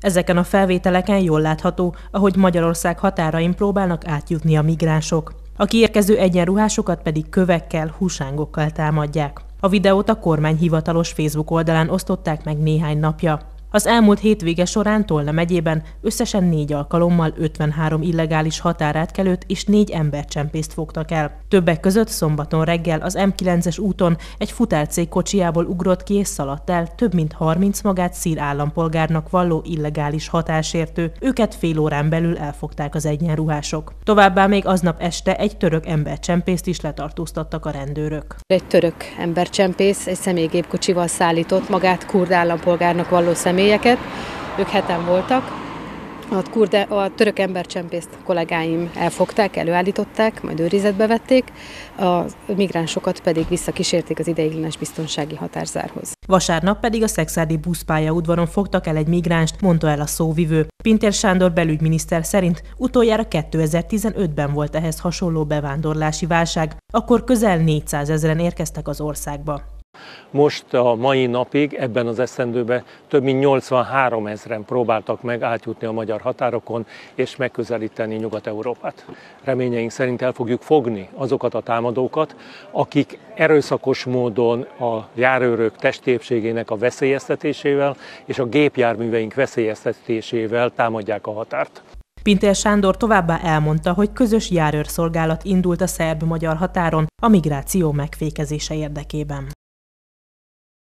Ezeken a felvételeken jól látható, ahogy Magyarország határain próbálnak átjutni a migránsok. A kiérkező egyenruhásokat pedig kövekkel, húsángokkal támadják. A videót a kormány hivatalos Facebook oldalán osztották meg néhány napja. Az elmúlt hétvége során Tolna megyében összesen négy alkalommal 53 illegális határátkelőt és négy embercsempészt fogtak el. Többek között szombaton reggel az M9-es úton egy futárcég kocsiából ugrott ki és szaladt el több mint 30 magát szír állampolgárnak valló illegális hatásértő. Őket fél órán belül elfogták az egyenruhások. Továbbá még aznap este egy török embercsempészt is letartóztattak a rendőrök. Egy török embercsempész egy személygépkocsival szállított magát kurd állampolgárnak valló személy személyeket, ők heten voltak, a, kurde, a török embercsempészt kollégáim elfogták, előállították, majd őrizetbe vették, a migránsokat pedig visszakísérték az ideiglenes biztonsági határzárhoz. Vasárnap pedig a Szexádi buszpálya udvaron fogtak el egy migránst, mondta el a szóvivő. Pintér Sándor belügyminiszter szerint utoljára 2015-ben volt ehhez hasonló bevándorlási válság, akkor közel 400 ezeren érkeztek az országba. Most a mai napig ebben az eszendőben több mint 83 ezeren próbáltak meg átjutni a magyar határokon és megközelíteni Nyugat-Európát. Reményeink szerint el fogjuk fogni azokat a támadókat, akik erőszakos módon a járőrök testépségének a veszélyeztetésével és a gépjárműveink veszélyeztetésével támadják a határt. Pintér Sándor továbbá elmondta, hogy közös járőrszolgálat indult a szerb-magyar határon a migráció megfékezése érdekében.